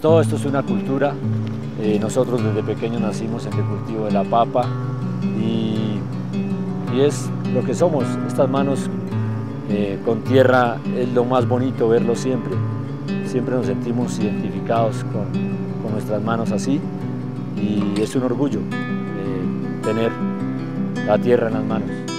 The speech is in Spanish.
Todo esto es una cultura, eh, nosotros desde pequeños nacimos en el cultivo de la papa y, y es lo que somos, estas manos eh, con tierra es lo más bonito verlo siempre, siempre nos sentimos identificados con, con nuestras manos así y es un orgullo eh, tener la tierra en las manos.